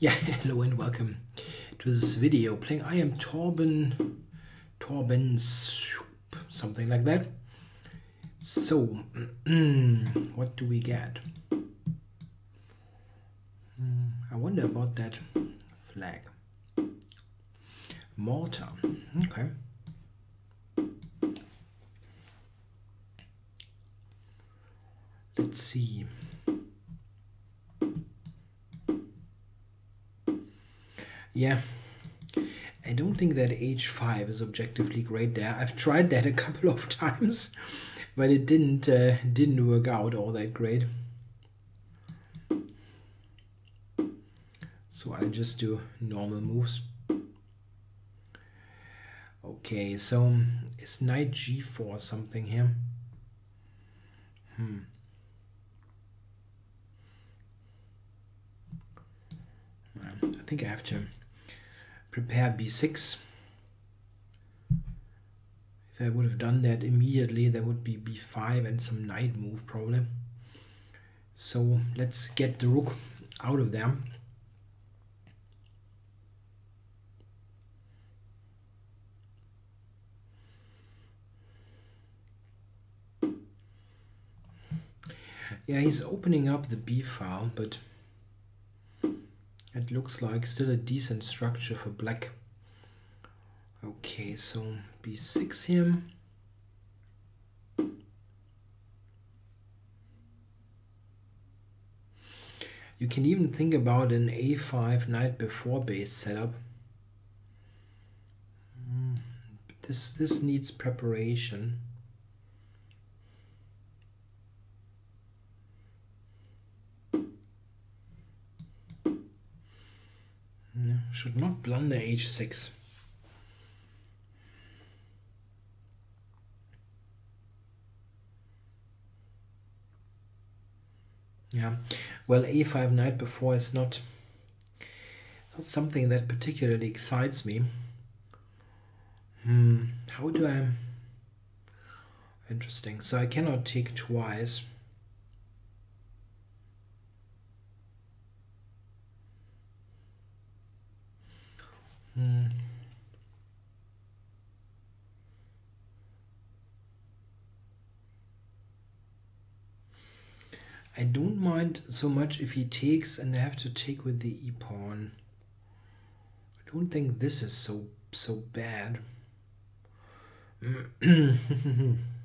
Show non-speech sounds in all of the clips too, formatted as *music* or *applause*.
Yeah, *laughs* hello and welcome to this video playing IM Torben, Torben something like that. So, *clears throat* what do we get? Hmm, I wonder about that flag. Malta, okay. Let's see. Yeah, I don't think that h5 is objectively great there. I've tried that a couple of *laughs* times, but it didn't uh, didn't work out all that great. So I'll just do normal moves. Okay, so is knight g4 something here? Hmm. I think I have to prepare b6. If I would have done that immediately, there would be b5 and some knight move probably. So let's get the rook out of there. Yeah, he's opening up the b file, but it looks like still a decent structure for black. Okay, so b6 here. You can even think about an a5 knight b4 base setup. Hmm, this, this needs preparation. Should not blunder h6. Yeah, well, a5 knight b4 is not, not something that particularly excites me. Hmm, how do I... Interesting. So I cannot take twice. Hmm. I don't mind so much if he takes and I have to take with the e-pawn. I don't think this is so so bad. *clears throat*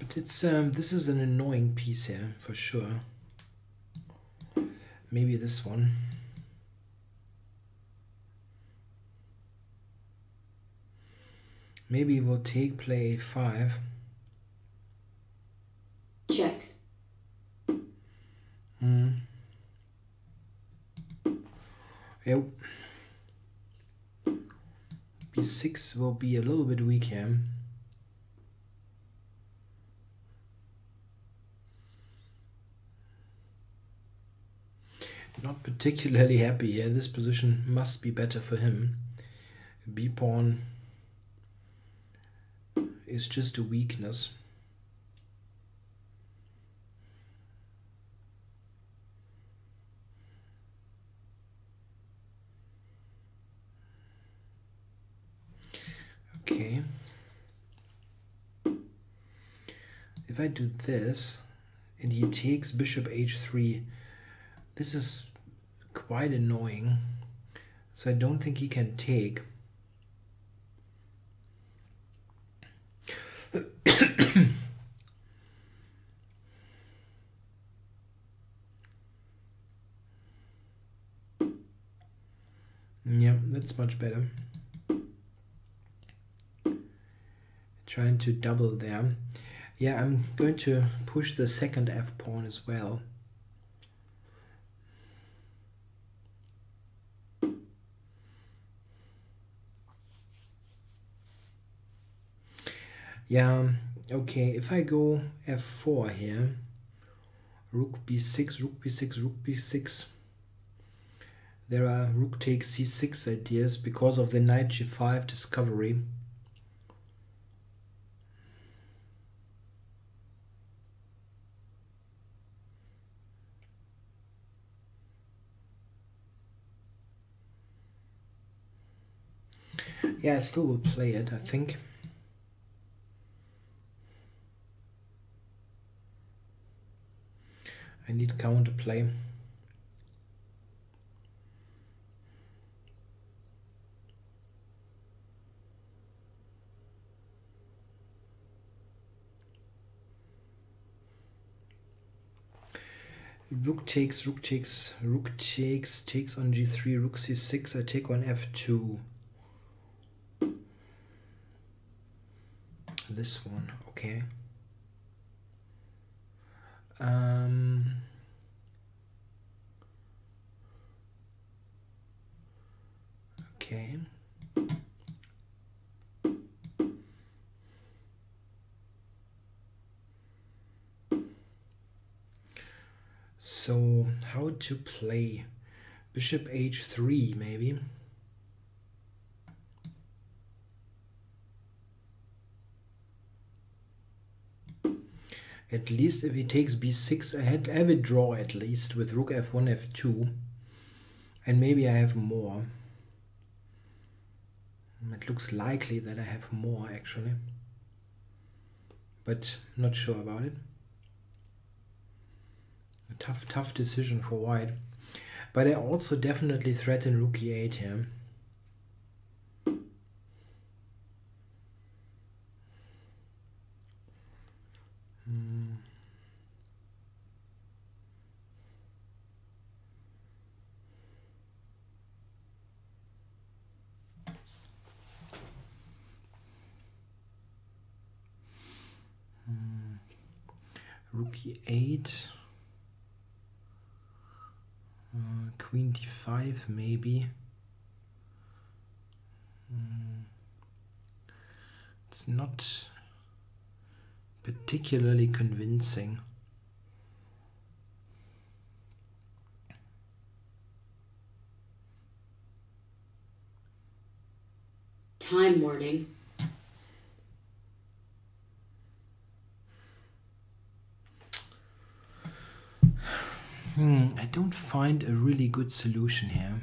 But it's um, this is an annoying piece here for sure. Maybe this one. Maybe we'll take play five. Check. Hmm. Yep. B6 will be a little bit weak here. Not particularly happy here. This position must be better for him. B pawn is just a weakness. Okay. If I do this and he takes bishop h3, this is quite annoying. So I don't think he can take. *coughs* yeah, that's much better. Trying to double there. Yeah, I'm going to push the second f pawn as well. Yeah, okay, if I go f4 here, rook b6, rook b6, rook b6, there are rook takes c6 ideas because of the knight g5 discovery. Yeah, I still will play it, I think. I need counter play. Rook takes, rook takes, rook takes, takes on g3, rook c6, I take on f2. This one, okay. Um, okay. So how to play bishop h3 maybe? At least if he takes b6, I had have a draw at least with rook f1, f2. And maybe I have more. Hmm, it looks likely that I have more actually. But not sure about it. A tough, tough decision for white. But I also definitely threaten rook e8 here. Hmm. Hmm. Rook e8. Uh, queen d5 maybe. Mm. It's not particularly convincing. Time warning. Hmm, I don't find a really good solution here.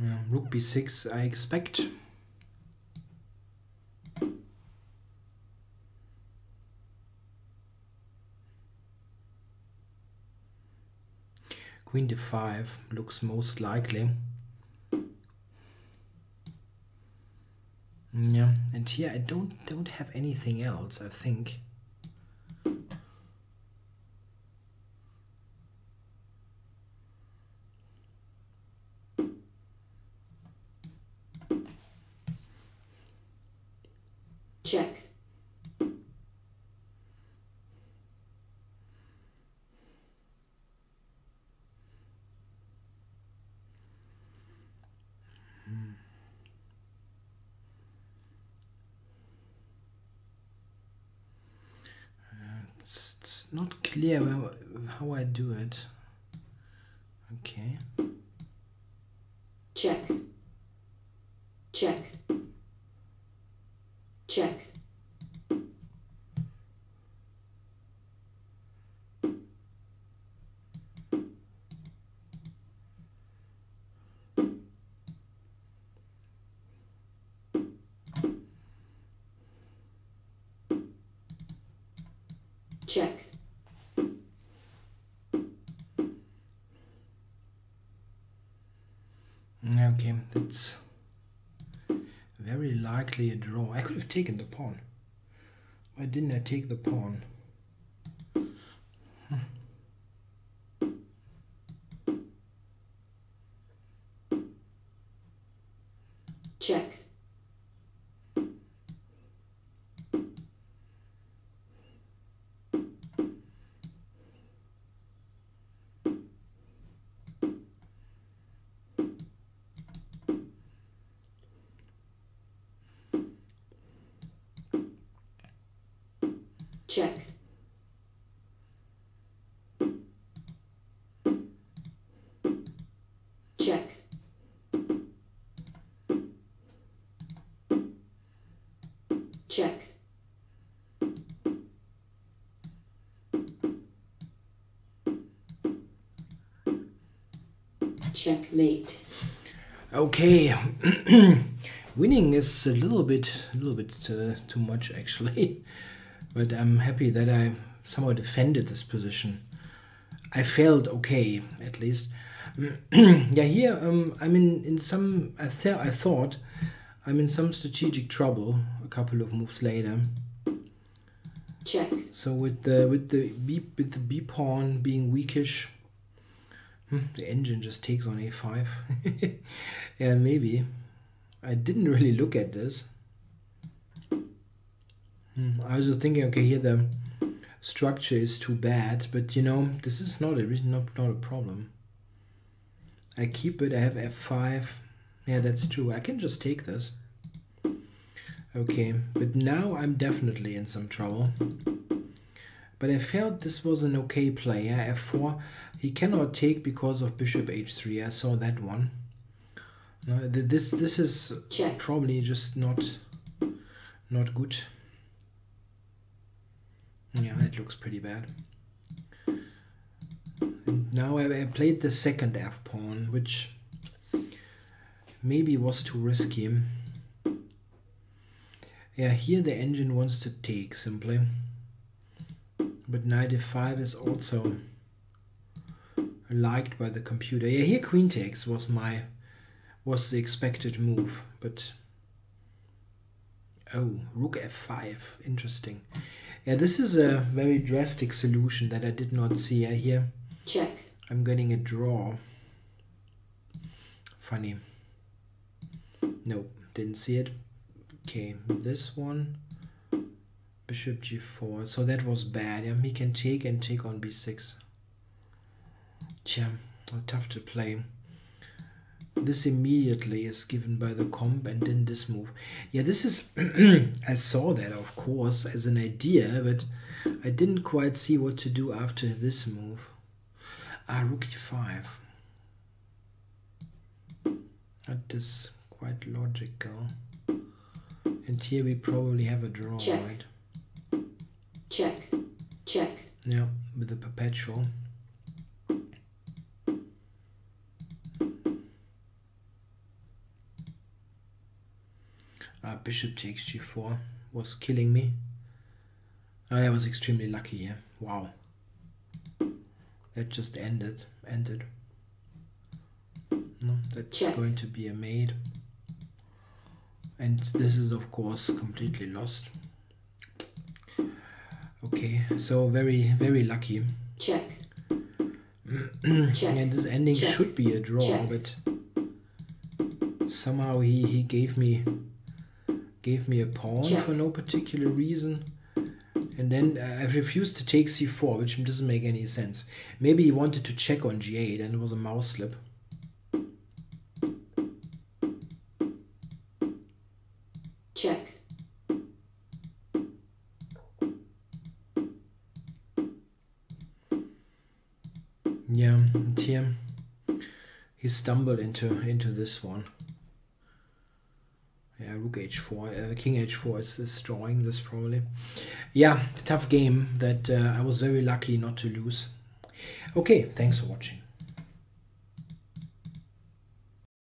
Yeah, rook b6 I expect. Queen d5 looks most likely. Yeah, and here I don't don't have anything else, I think. Check. It's, it's not clear how, how I do it. Okay. Check. Check. Check. Check. Okay, that's very likely a draw. I could have taken the pawn. Why didn't I take the pawn? Check. Check. Check. check, checkmate, Okay, *clears throat* winning is a little bit, a little bit uh, too much actually, *laughs* but I'm happy that I somehow defended this position. I felt okay at least. *clears throat* yeah, here um, I'm in in some. I, th- I thought I'm in some strategic trouble. A couple of moves later. check, So with the with the b with the b pawn being weakish, hmm, the engine just takes on a5. *laughs* yeah, maybe. I didn't really look at this. Hmm, I was just thinking, okay, here the structure is too bad, but you know, this is not a reason, not not a problem. I keep it. I have f5. Yeah, that's true. I can just take this. Okay, but now I'm definitely in some trouble. But I felt this was an okay play. Yeah, f4. He cannot take because of bishop h3. I saw that one. No, this this is check, probably just not not good. Yeah, that looks pretty bad. And now I, I played the second f pawn, which maybe was too risky. Yeah, here the engine wants to take simply. But knight f5 is also liked by the computer. Yeah, here queen takes was my was the expected move, but oh, rook f5, interesting. Yeah, this is a very drastic solution that I did not see. here. check, I'm getting a draw. Funny. Nope, didn't see it. Okay, this one. Bishop g4. So that was bad. Yeah, he can take and take on b6. Tja, tough to play. This immediately is given by the comp and then this move. Yeah, this is... *clears throat* I saw that, of course, as an idea, but I didn't quite see what to do after this move. Ah, rook e5. That is quite logical. And here we probably have a draw, Check. right? check, check, Yeah, with the perpetual. Bishop takes g4 was killing me. Oh, I was extremely lucky here. Wow. That just ended. Ended. No, that's Check. going to be a mate. And this is of course completely lost. Okay, so very, very lucky. check, *clears throat* check, and this ending Check. should be a draw, Check. but somehow he, he gave me gave me a pawn Check. for no particular reason. And then uh, I refused to take c4, which doesn't make any sense. Maybe he wanted to check on g8 and it was a mouse slip. check, Yeah, and here he stumbled into into this one. Yeah, rook h4, uh, king h4 is, is drawing this probably. Yeah, tough game that uh, I was very lucky not to lose. Okay, thanks for watching.